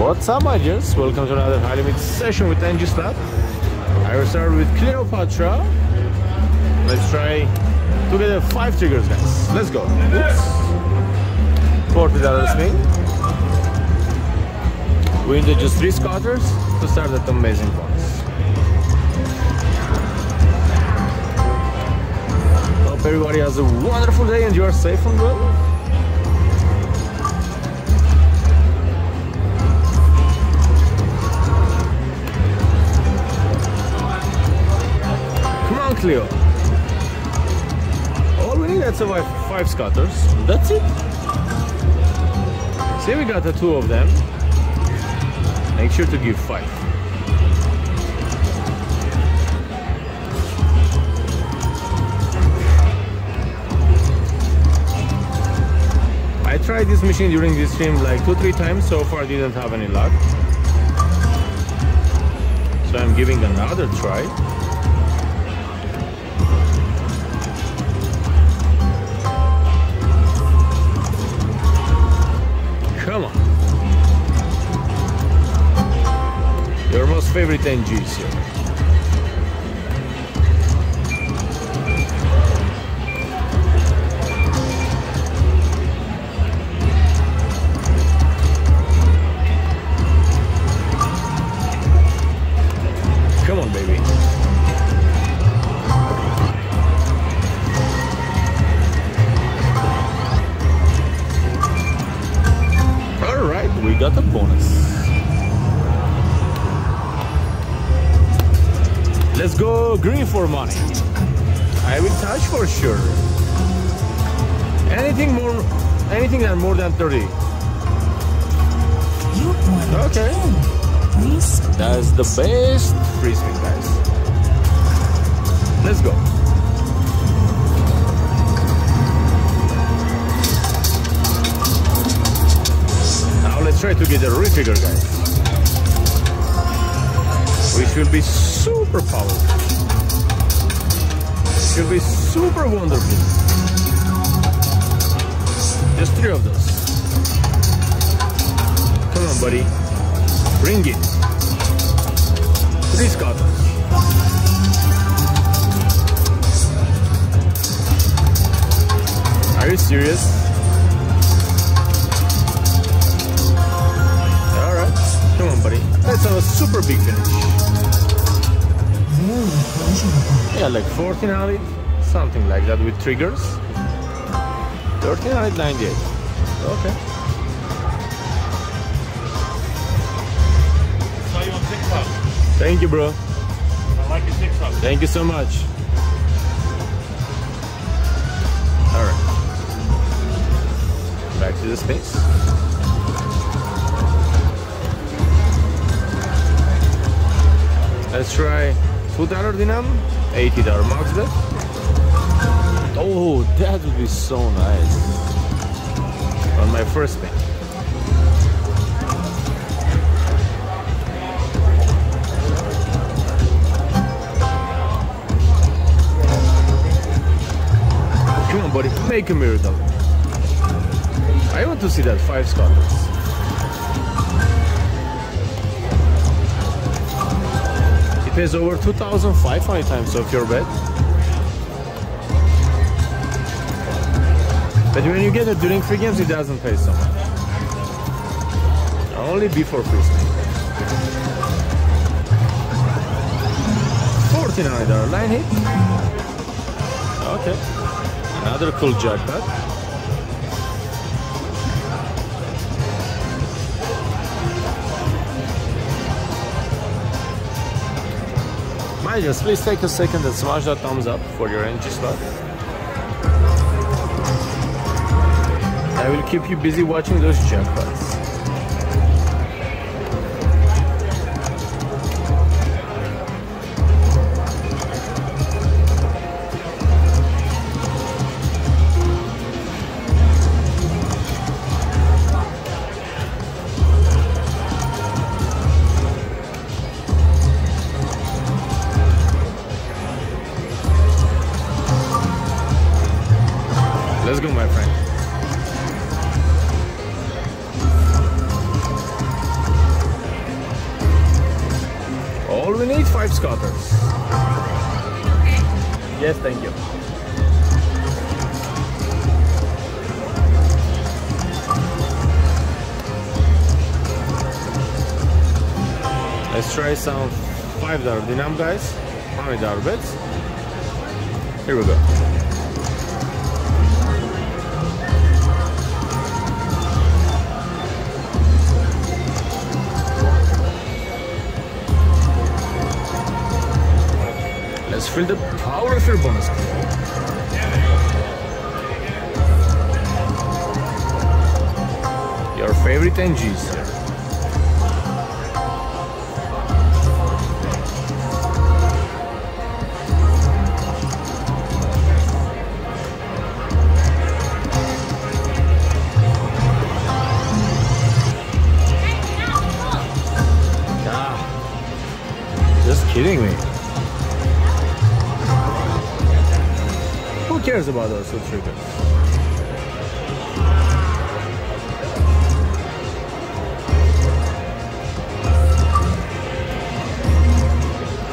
What's up my dears? Welcome to another high limit session with NG Slot. I will start with Cleopatra. Let's try together five triggers guys. Let's go. Oops. $40 spin. We need just three scatters to start that amazing points. Hope everybody has a wonderful day and you are safe and well. Cleo. All we need is survive five scatters. That's it. See, we got the two of them. Make sure to give five. I tried this machine during this stream like two, three times. So far, didn't have any luck. So I'm giving another try. Favorite NGs here. Green for money. I will touch for sure. Anything more, anything that more than 30. Okay. 10. Please That's the best free spin, guys. Let's go. Now let's try to get a retrigger, guys. Which will be super powerful. Should be super wonderful. Just three of those. Come on, buddy. Bring it. Three scatters. Are you serious? Alright. Come on, buddy. Let's have a super big finish. Yeah, like 1400, something like that with triggers. 1398. Okay. saw you on TikTok. Thank you, bro. I like your TikTok. Thank you so much. All right. Back to the space. Let's try two dollar dinam, eighty dollar max bet. Oh, that would be so nice on my first spin. Come on, buddy, make a miracle. I want to see that five scatters. Pays over 2,500 times of your bet. But when you get it during free games, it doesn't pay so much. Only before free spin. $49 line hit. Okay. Another cool jackpot. Majors, please take a second and smash that thumbs up for your NG Slot. I will keep you busy watching those jackpots. My friend. All we need five scotters. Yes, thank you. Let's try some $5 dinam guys, $5 bits. Here we go. Let's fill the power of your bonus. Your favorite NGs. Just kidding me. Cares about those two triggers?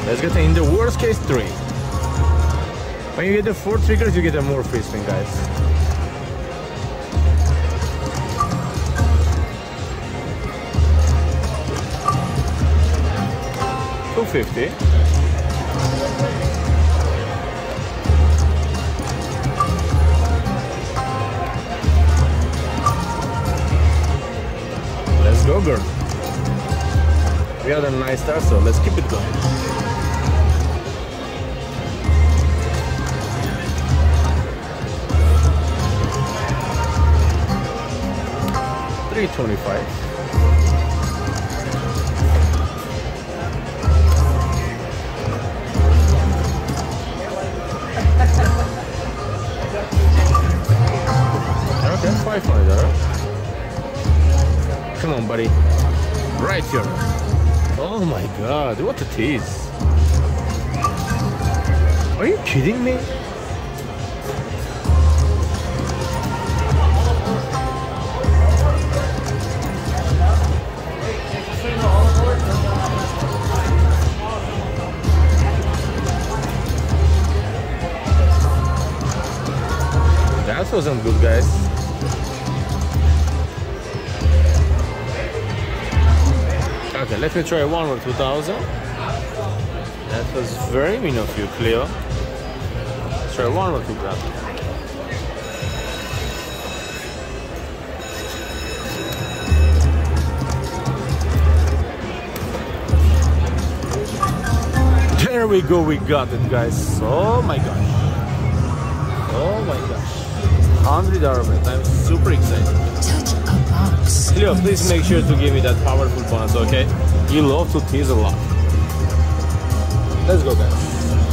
Let's get in the worst case three. When you get the four triggers, you get a more free spin, guys. Two fifty. Girl. We had a nice start, so let's keep it going. Three twenty-five. Okay, five hundred. Come on, buddy. Right here. Oh my god, what a tease. Are you kidding me? That wasn't good, guys. Okay, let me try one more 2000. That was very mean of you, Cleo. Let's try one more 2000. There we go, we got it, guys. Oh my gosh. Oh my gosh. 100 dollar bet. I'm super excited. Touch a box. Cleo, please make sure to give me that powerful bonus, okay? You love to tease a lot. Let's go, guys.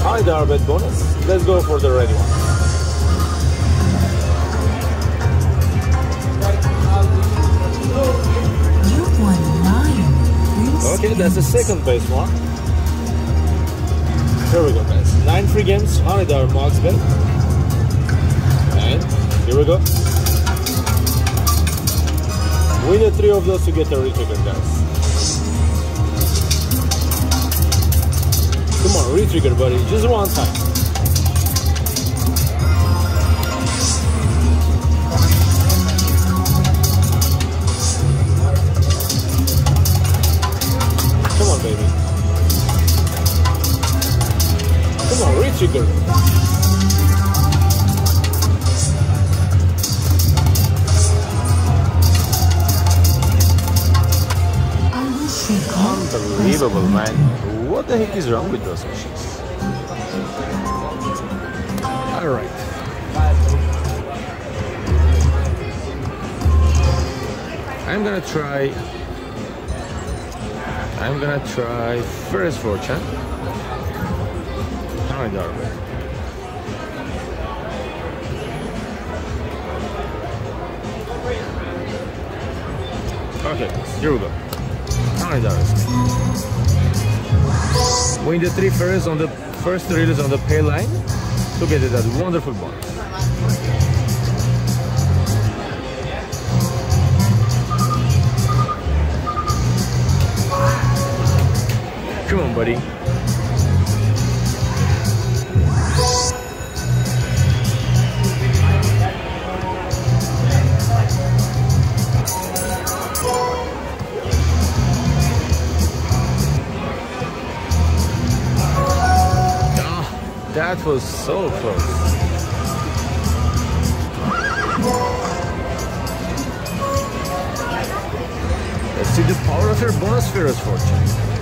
High dollar bet bonus. Let's go for the red one. You've won nine Okay, that's the second base one. Here we go, guys. Nine free games, hundred dollar max bet. And here we go. Win need three of those to get a retrigger, guys. Come on, retrigger, buddy. Just one time. The heck is wrong with those machines? Alright. I'm gonna try. I'm gonna try first fortune. Many dollar? Okay, here we go. Many dollars? Win the three first on the first three reels on the pay line to get that wonderful bonus. Come on, buddy. That was so close. Let's see the power of your bonus fortune.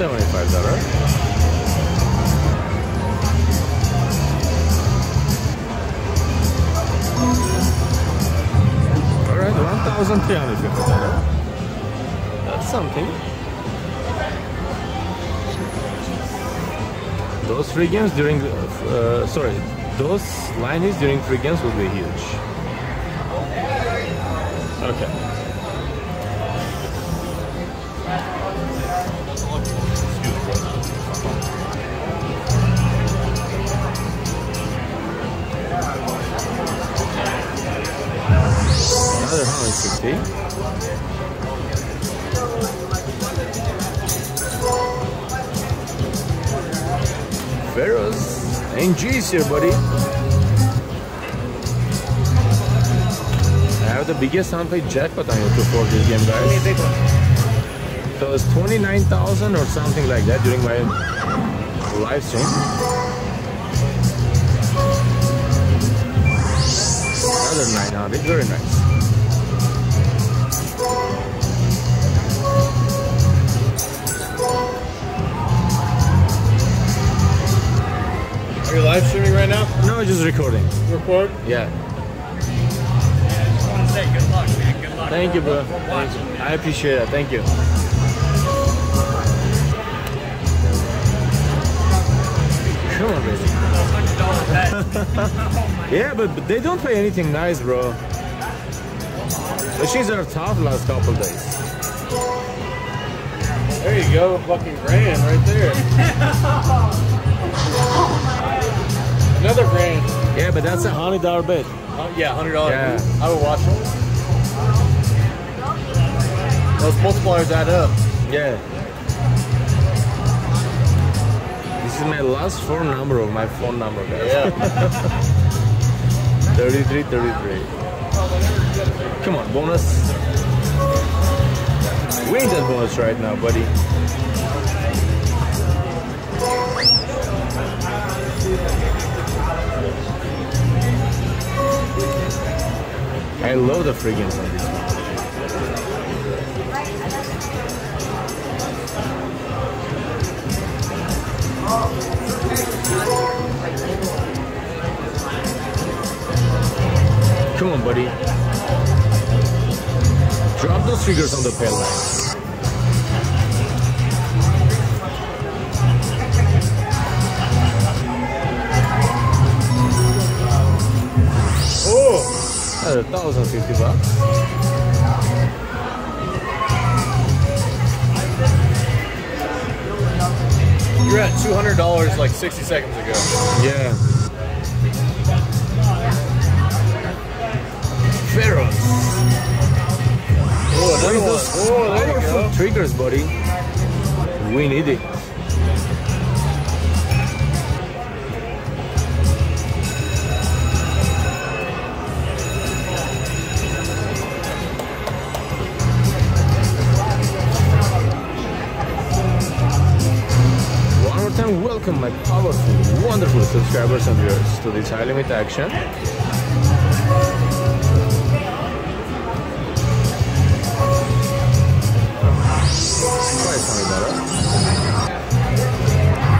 Seventy-five dollar. All right, fifty dollar. That's something. Those free games during, uh, sorry, those lines during free games will be huge. Okay. Another 150. Pharaohs and G's here, buddy. I have the biggest unpaid jackpot on YouTube for this game, guys. So it's 29,000 or something like that during my live stream. Another 900, very nice. Live streaming right now? No, just recording. Record. Yeah. Just want to say good luck, man. Good luck. Thank you, bro. For watching. I appreciate it. Thank you. Come on, baby. Hundred dollar bet. Yeah, but, but they don't pay anything nice, bro. Machines are tough last couple days. There you go, fucking grand right there. Another grand. Yeah, but that's a hundred dollar bet. Uh, yeah, hundred dollars. Yeah. I would watch them. Those multipliers add up. Yeah. This is my last phone number of my phone number, guys. Yeah. 33, 33. Come on, bonus. We need that bonus right now, buddy. I love the games on this one. Come on, buddy. Drop those figures on the pale Another thousand fifty bucks. you're at two hundred dollars like sixty seconds ago. Yeah. Pharaohs. Oh, another one. Oh, there you go. triggers, buddy. We need it. Time, welcome my powerful, wonderful subscribers and viewers to this high limit action. Funny,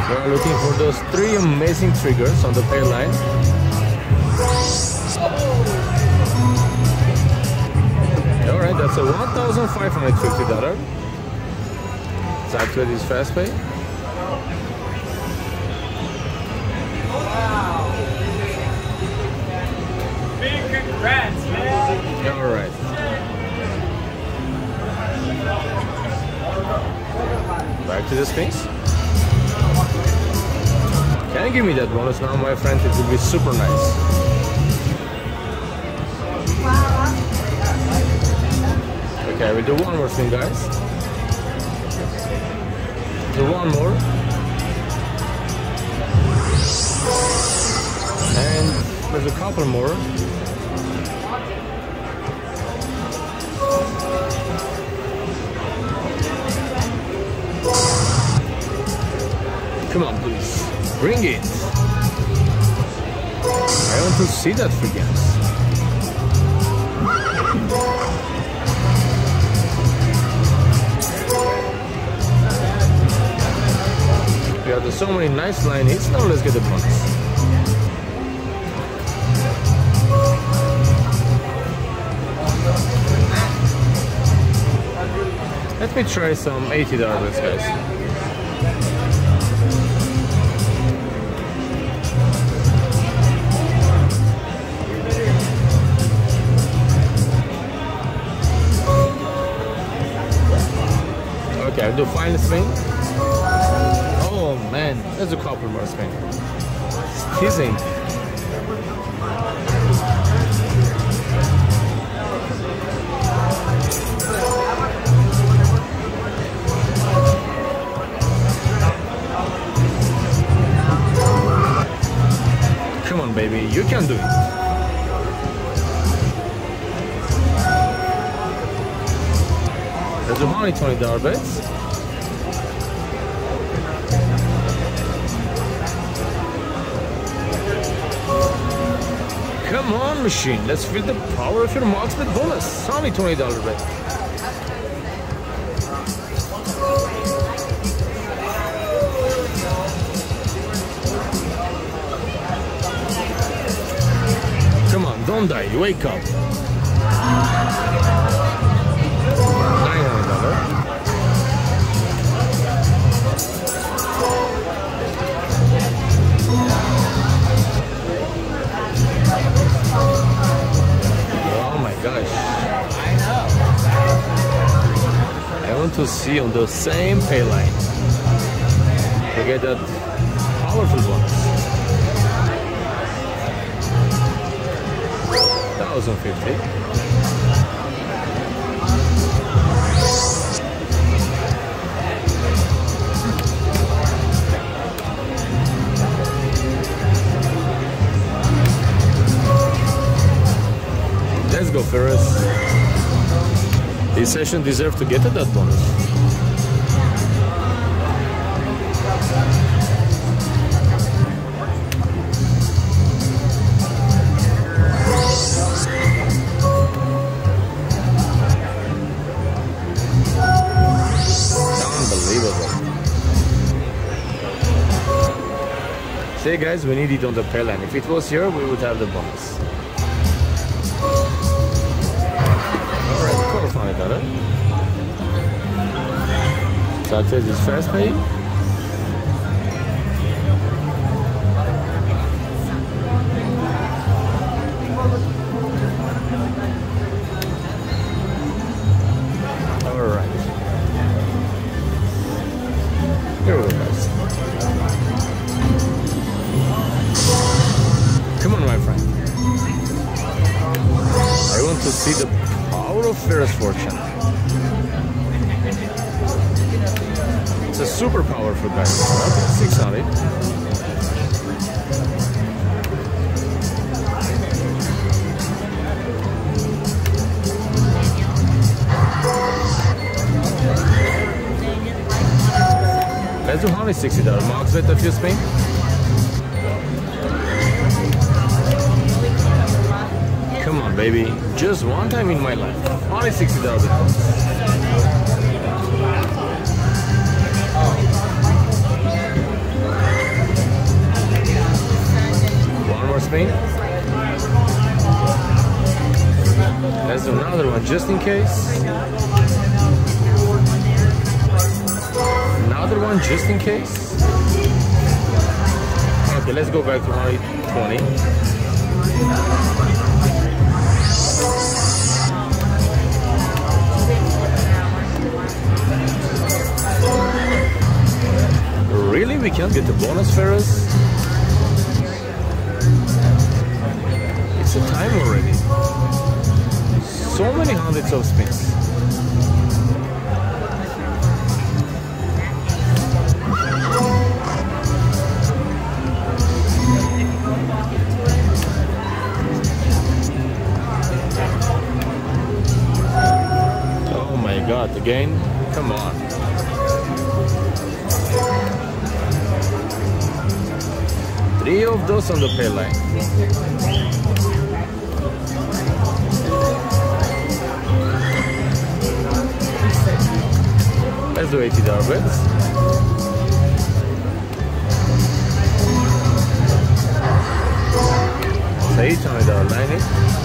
We're looking for those three amazing triggers on the pay line. Alright, that's a $1,550. Let's activate this fast pay. All right. Back to the space. Can you give me that bonus now, my friend? It would be super nice. Okay, we do one more thing, guys. Do one more. And there's a couple more. Come on, please. Bring it. I want to see that gas. We have so many nice line hits. Now let's get the bonus. Let me try some $80 guys. I'll do final spin. Oh man, that's a couple more spin. Teasing. Come on, baby, you can do it. There's a money $20 bets. Come on, machine. Let's feel the power of your marks with bonus. Only $20 bet. Come on, don't die. Wake up. Want to see on the same pay line to that powerful bonus. 1050. Let's go, Pharaohs. This session deserves to get that bonus. Unbelievable. See guys, we need it on the pay. If it was here, we would have the bonus. Come on my friend. I want to see the power of Pharaoh's Fortune. It's a super powerful guy. Okay, 600. Let's do honey $60. Marks bet a few spin. Come on, baby. Just one time in my life. Only $60. Do another one just in case. Another one just in case. Okay, let's go back to 120. Really? We can't get the bonus Pharaohs. It's a time already. So many hundreds of spins. Oh my god, again? Come on. Three of those on the pay line. Let's do 80 dollar bets. Say $20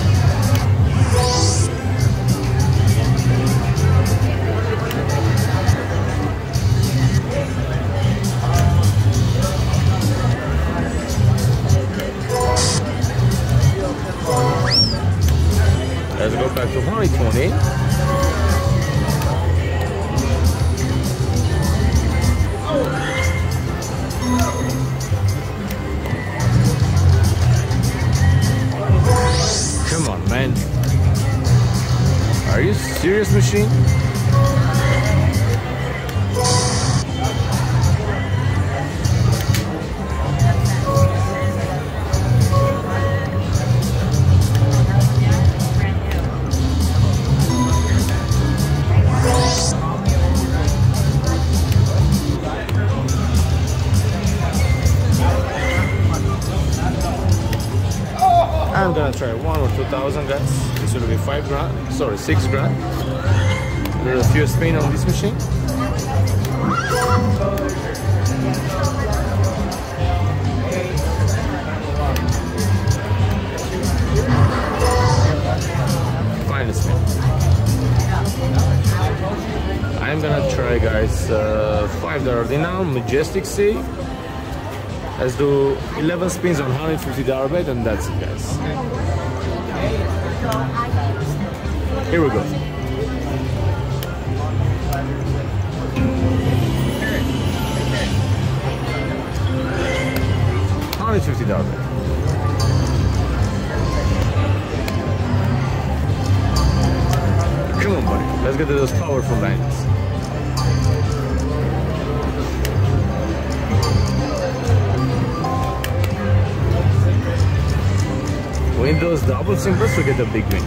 Are you serious, machine? I'm gonna try one or two thousand guys. Five grand. Sorry, six grand. There's a few spin on this machine. Final spin. I'm gonna try, guys, uh, five dollar now, majestic C. Let's do 11 spins on 150 dollar bet, and that's it, guys. Here we go. Hundred fifty dollar. Come on, buddy. Let's get to those powerful lines. Win those double simples to get a big win.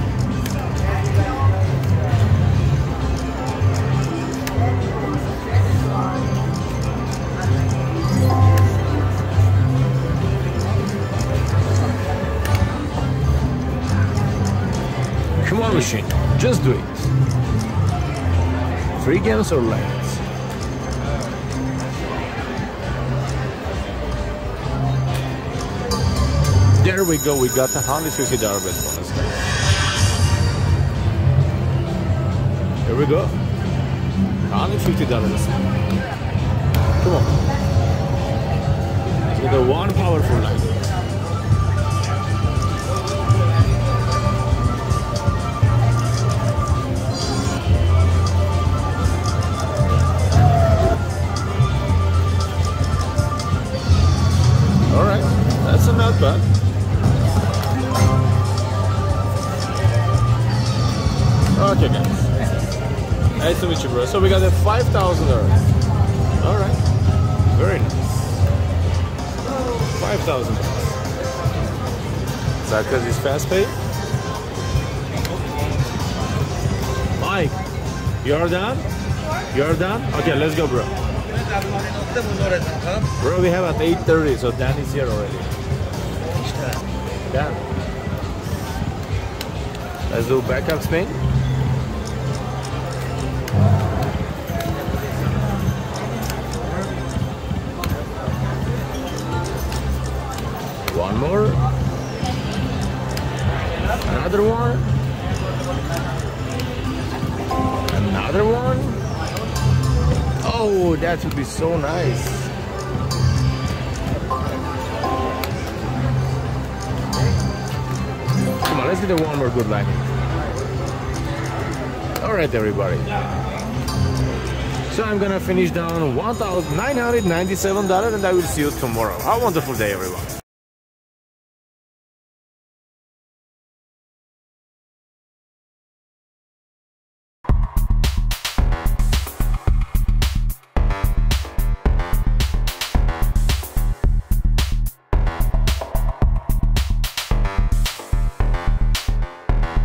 Come on, machine. Just do it. Three games or less. There we go. We got a hundred fifty dollar bet bonus. Here we go. Hundred fifty dollars. Come on. Get the one powerful line. All right, that's not bad. Nice to meet you, bro. So we got a 5,000 euros. All right. Very nice. 5,000 euros. Is that because he's fast paid? Mike, you're done? You're done? Okay, let's go, bro. Bro, we have at 8.30, so Dan is here already. Dan. Let's do backup spin. More. Another one. Another one. Oh, that would be so nice. Come on, let's get one more good line. All right, everybody. So I'm gonna finish down $1,997 and I will see you tomorrow. Have a wonderful day everyone.